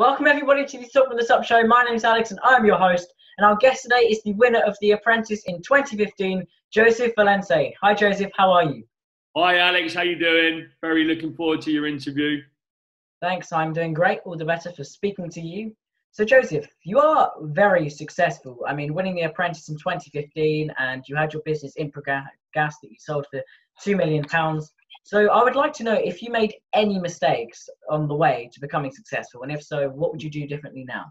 Welcome everybody to the Talk with the Top show. My name is Alex and I'm your host. And our guest today is the winner of The Apprentice in 2015, Joseph Valente. Hi Joseph, how are you? Hi Alex, how are you doing? Very looking forward to your interview. Thanks, I'm doing great. All the better for speaking to you. So Joseph, you are very successful. I mean, winning The Apprentice in 2015 and you had your business ImpraGas that you sold for 2 million pounds. So I would like to know if you made any mistakes on the way to becoming successful, and if so, what would you do differently now?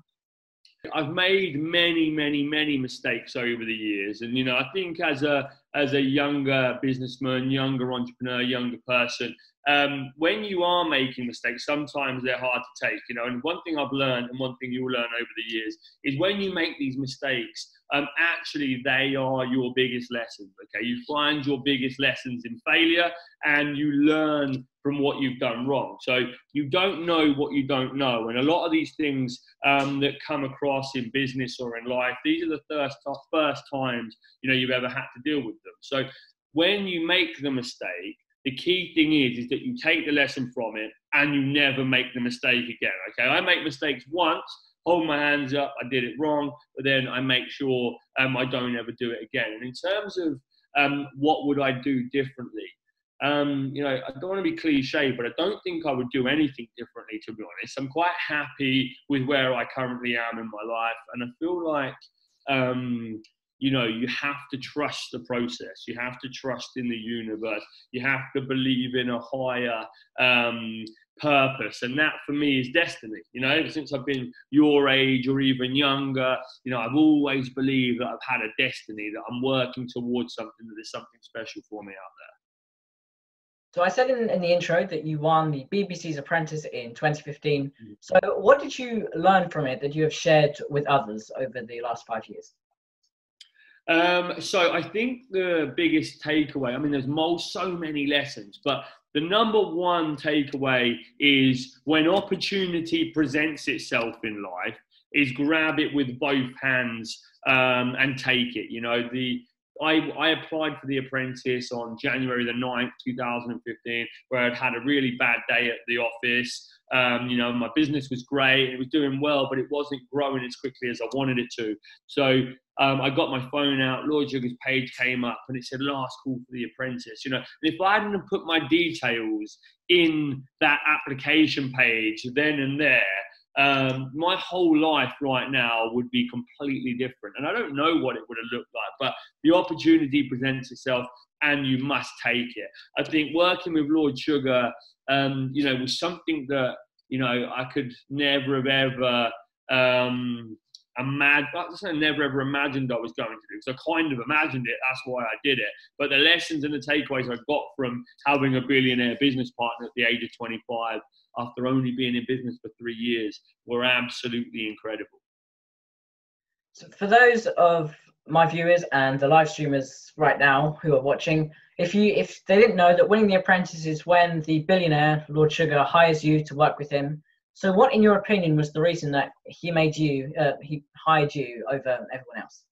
I've made many, many, many mistakes over the years, and you know, I think as a as a younger businessman, younger entrepreneur, younger person, um, when you are making mistakes, sometimes they're hard to take. You know, and one thing I've learned, and one thing you'll learn over the years, is when you make these mistakes, um, actually they are your biggest lessons. Okay, you find your biggest lessons in failure, and you learn from what you've done wrong. So you don't know what you don't know, and a lot of these things um, that come across in business or in life, these are the first first times you know you've ever had to deal with them. So when you make the mistake, the key thing is is that you take the lesson from it and you never make the mistake again. Okay, I make mistakes once hold my hands up, I did it wrong, but then I make sure um, I don't ever do it again. And in terms of um, what would I do differently, um, you know, I don't want to be cliche, but I don't think I would do anything differently, to be honest. I'm quite happy with where I currently am in my life, and I feel like, um, you know, you have to trust the process. You have to trust in the universe. You have to believe in a higher um, purpose and that for me is destiny you know ever since i've been your age or even younger you know i've always believed that i've had a destiny that i'm working towards something that there's something special for me out there so I said in, in the intro that you won the BBC's Apprentice in 2015. Mm-hmm. So what did you learn from it that you have shared with others over the last five years? Um, so I think the biggest takeaway, I mean, there's most, so many lessons, but the number one takeaway is when opportunity presents itself in life, is grab it with both hands um, and take it. You know, the I, I applied for the apprentice on January the 9th, 2015, where I'd had a really bad day at the office. Um, you know, my business was great, it was doing well, but it wasn't growing as quickly as I wanted it to. So um, I got my phone out, Lord Sugar's page came up and it said last call for the apprentice. You know, and if I hadn't put my details in that application page then and there, um, my whole life right now would be completely different. And I don't know what it would have looked like, but the opportunity presents itself and you must take it. I think working with Lord Sugar, um, you know, was something that, you know, I could never have ever um, imagine, I never ever imagined I was going to do. So I kind of imagined it. That's why I did it. But the lessons and the takeaways I got from having a billionaire business partner at the age of 25, after only being in business for three years, were absolutely incredible. So for those of my viewers and the live streamers right now who are watching, if you if they didn't know that winning the apprentice is when the billionaire Lord Sugar hires you to work with him so, what, in your opinion, was the reason that he made you, uh, he hired you over everyone else?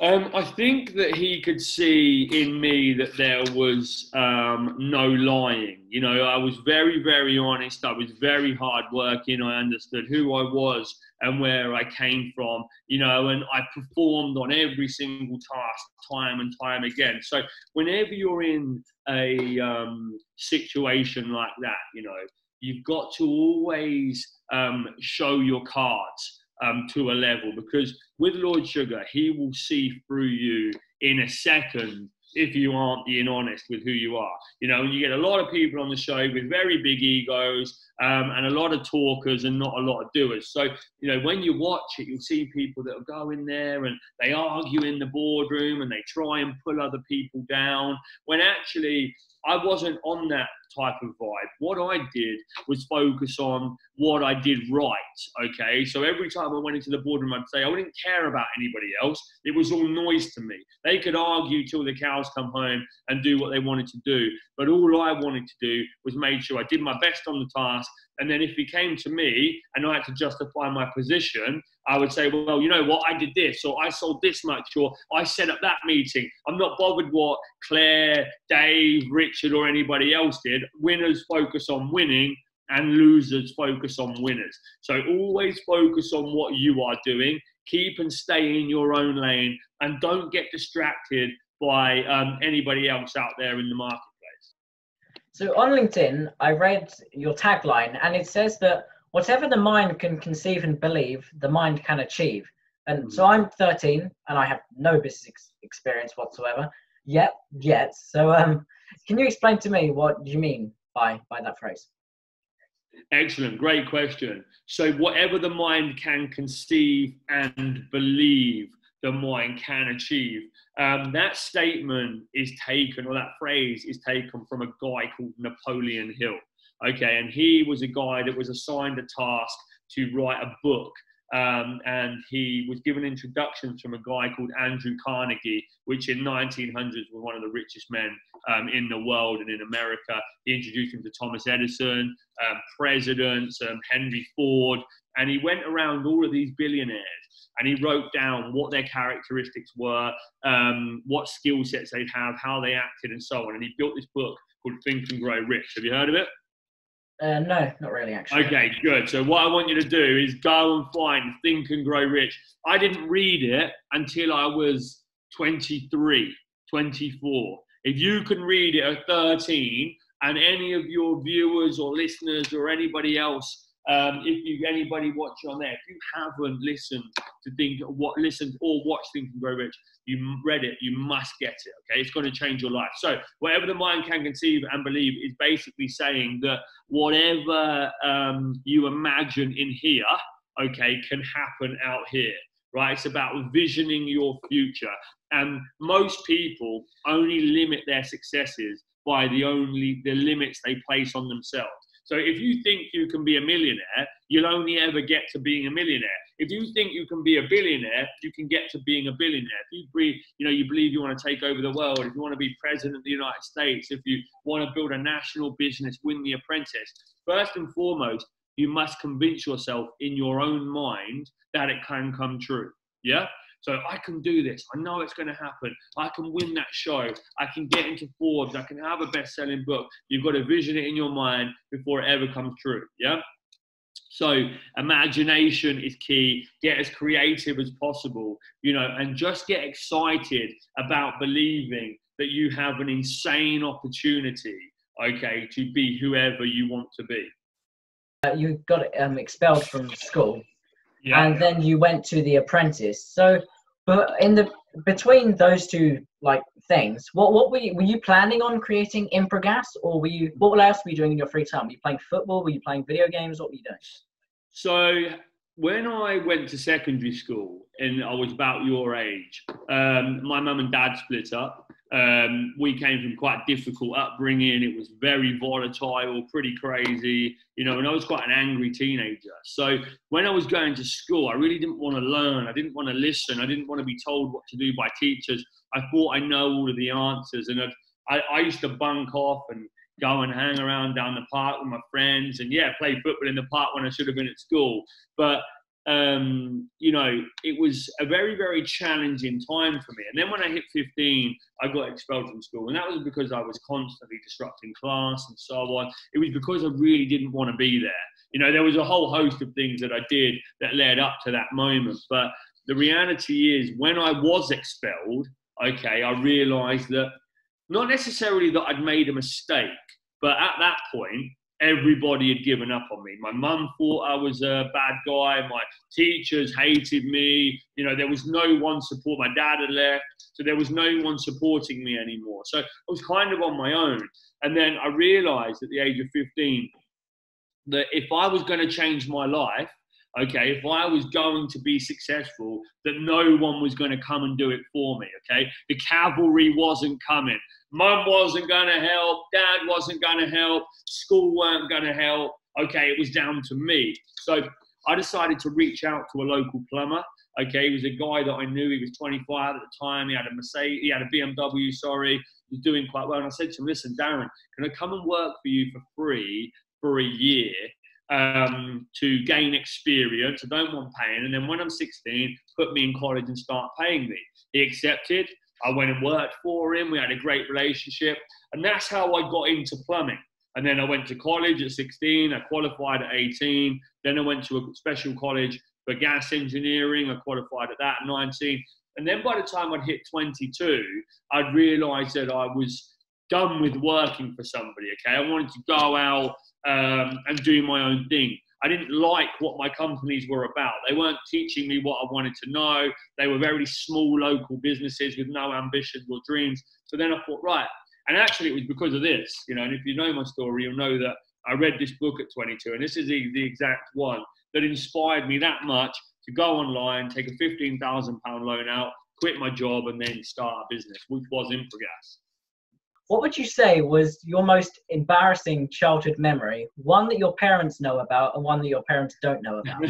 Um, I think that he could see in me that there was um, no lying. You know, I was very, very honest. I was very hardworking. I understood who I was and where I came from. You know, and I performed on every single task time and time again. So, whenever you're in a um, situation like that, you know, you've got to always um, show your cards um, to a level because with Lord Sugar, he will see through you in a second if you aren't being honest with who you are. You know, you get a lot of people on the show with very big egos um, and a lot of talkers and not a lot of doers. So, you know, when you watch it, you'll see people that will go in there and they argue in the boardroom and they try and pull other people down when actually I wasn't on that type of vibe. What I did was focus on what I did right. Okay, so every time I went into the boardroom, I'd say I wouldn't care about anybody else. It was all noise to me. They could argue till the cows come home and do what they wanted to do, but all I wanted to do was make sure I did my best on the task and then if he came to me and I had to justify my position, I would say, well, you know what, I did this, or I sold this much, or I set up that meeting. I'm not bothered what Claire, Dave, Richard, or anybody else did. Winners focus on winning. and losers focus on winners. So always focus on what you are doing. Keep and stay in your own lane and don't get distracted by um, anybody else out there in the marketplace. So on LinkedIn, I read your tagline and it says that whatever the mind can conceive and believe, the mind can achieve. And mm. so I'm 13 and I have no business ex- experience whatsoever yet, yet. So um, can you explain to me what you mean by, by that phrase? Excellent, great question. So, whatever the mind can conceive and believe, the mind can achieve. Um, that statement is taken, or that phrase is taken from a guy called Napoleon Hill. Okay, and he was a guy that was assigned a task to write a book um, and he was given introductions from a guy called Andrew Carnegie, which in 1900s was one of the richest men um, in the world and in America. He introduced him to Thomas Edison, um, presidents, um, Henry Ford, and he went around all of these billionaires and he wrote down what their characteristics were, um, what skill sets they'd have, how they acted, and so on. And he built this book called Think and Grow Rich. Have you heard of it? Uh, no, not really, actually. Okay, good. So what I want you to do is go and find Think and Grow Rich. I didn't read it until I was 23, 24. If you can read it at 13, and any of your viewers or listeners or anybody else um, if you anybody watching on there, if you haven't listened to think what listened or watched Think and Grow Rich, you read it, you must get it. Okay, it's going to change your life. So whatever the mind can conceive and believe is basically saying that whatever um, you imagine in here, okay, can happen out here. Right? It's about visioning your future. And most people only limit their successes by the only the limits they place on themselves. So if you think you can be a millionaire, you'll only ever get to being a millionaire. If you think you can be a billionaire, you can get to being a billionaire. If you breathe, you know, you believe you want to take over the world, if you want to be president of the United States, if you want to build a national business, win the apprentice, first and foremost, you must convince yourself in your own mind that it can come true. Yeah? So I can do this. I know it's going to happen. I can win that show. I can get into Forbes. I can have a best selling book. You've got to vision it in your mind before it ever comes true. Yeah. So imagination is key. Get as creative as possible, you know, and just get excited about believing that you have an insane opportunity, okay, to be whoever you want to be. Uh, you got um, expelled from school yeah. and then you went to the apprentice. So, but in the between those two like things, what what were you, were you planning on creating ImpraGas, or were you what else were you doing in your free time? Were you playing football? Were you playing video games? What were you doing? So when I went to secondary school and I was about your age, um, my mum and dad split up. Um, we came from quite difficult upbringing. It was very volatile, pretty crazy, you know, and I was quite an angry teenager. So when I was going to school, I really didn't want to learn. I didn't want to listen. I didn't want to be told what to do by teachers. I thought I know all of the answers. And I, I used to bunk off and go and hang around down the park with my friends and yeah, play football in the park when I should have been at school. But um, you know, it was a very, very challenging time for me. And then when I hit 15, I got expelled from school. And that was because I was constantly disrupting class and so on. It was because I really didn't want to be there. You know, there was a whole host of things that I did that led up to that moment. But the reality is, when I was expelled, okay, I realized that not necessarily that I'd made a mistake, but at that point, everybody had given up on me. My mum thought I was a bad guy. My teachers hated me. You know, there was no one support. My dad had left, so there was no one supporting me anymore. So I was kind of on my own. And then I realized at the age of 15 that if I was going to change my life, okay, if I was going to be successful, that no one was going to come and do it for me, okay? The cavalry wasn't coming. Mum wasn't going to help. Dad wasn't going to help. School weren't going to help. Okay, it was down to me. So I decided to reach out to a local plumber. Okay, he was a guy that I knew. He was 25 at the time. He had a Mercedes. He had a BMW. Sorry, he was doing quite well. And I said to him, "Listen, Darren, can I come and work for you for free for a year um, to gain experience? I don't want paying. And then when I'm 16, put me in college and start paying me." He accepted. I went and worked for him. We had a great relationship. And that's how I got into plumbing. And then I went to college at 16. I qualified at 18. Then I went to a special college for gas engineering. I qualified at that at 19. And then by the time I'd hit 22, I'd realised that I was done with working for somebody. Okay, I wanted to go out um, and doing my own thing. I didn't like what my companies were about. They weren't teaching me what I wanted to know. They were very small local businesses with no ambitions or dreams. So then I thought, right. And actually, it was because of this, you know. And if you know my story, you'll know that I read this book at 22, and this is the, the exact one that inspired me that much to go online, take a 15,000 pound loan out, quit my job, and then start a business, which was ImpraGas. What would you say was your most embarrassing childhood memory? One that your parents know about, and one that your parents don't know about.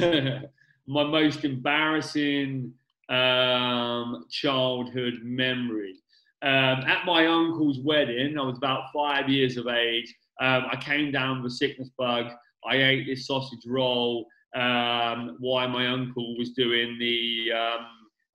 my most embarrassing um, childhood memory. Um, at my uncle's wedding, I was about five years of age. Um, I came down with a sickness bug. I ate this sausage roll um, while my uncle was doing the um,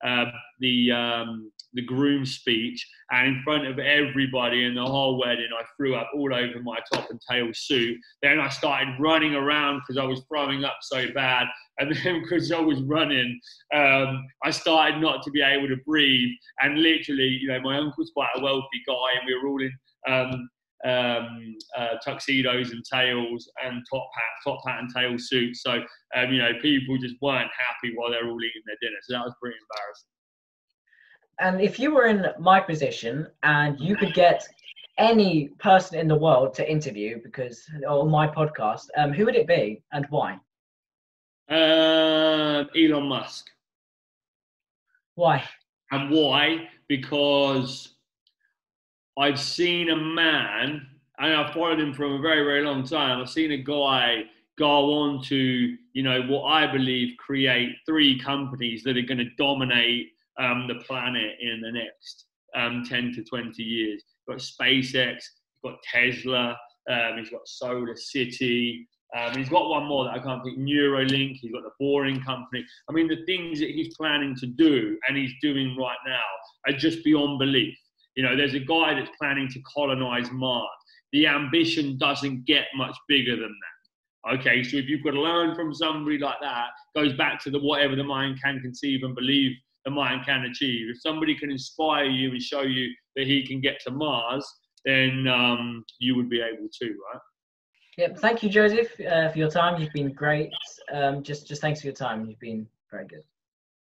uh, the um, the groom's speech, and in front of everybody in the whole wedding, I threw up all over my top and tail suit. Then I started running around because I was throwing up so bad, and then because I was running, um, I started not to be able to breathe. And literally, you know, my uncle's quite a wealthy guy, and we were all in um, um, uh, tuxedos and tails and top hat, top hat and tail suits. So um, you know, people just weren't happy while they were all eating their dinner. So that was pretty embarrassing. And if you were in my position and you could get any person in the world to interview because on my podcast, um, who would it be and why? Uh, Elon Musk. Why? And why? Because I've seen a man, and I've followed him from a very, very long time. I've seen a guy go on to, you know, what I believe create three companies that are going to dominate um, the planet in the next um, 10 to 20 years. You've got SpaceX, you've got Tesla, um, he's got Solar City, um, he's got one more that I can't think, Neuralink, he's got the Boring Company. I mean, the things that he's planning to do and he's doing right now are just beyond belief. You know, there's a guy that's planning to colonize Mars. The ambition doesn't get much bigger than that. Okay, so if you've got to learn from somebody like that, goes back to the whatever the mind can conceive and believe the mind can achieve. If somebody can inspire you and show you that he can get to Mars, then um, you would be able to, right? Yep. Thank you, Joseph, uh, for your time. You've been great. Um, just, just thanks for your time. You've been very good.